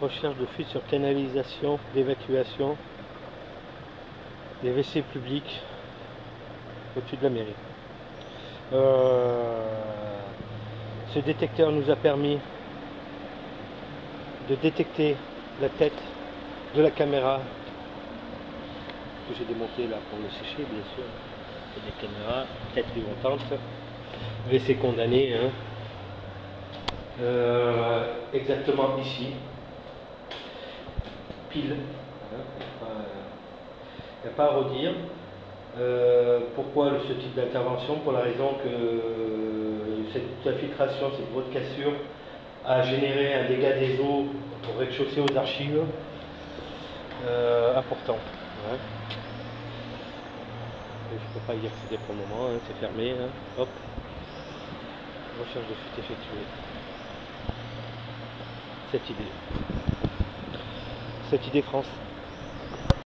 Recherche de fuite sur canalisation d'évacuation des WC publics au-dessus de la mairie. Euh, ce détecteur nous a permis de détecter la tête de la caméra que j'ai démonté là pour le sécher bien sûr. C'est des caméras, tête vivante, WC condamné. Hein. Euh, exactement ici, pile. Il n'y a pas à redire. Euh, pourquoi ce type d'intervention? Pour la raison que cette infiltration, cette grosse cassure, a généré un dégât des eaux au rez-de-chaussée aux archives euh, important. Je ne peux pas y accéder pour le moment, hein, c'est fermé. Hein. Hop. Recherche de fuite effectuée. Cette idée. Cette idée France.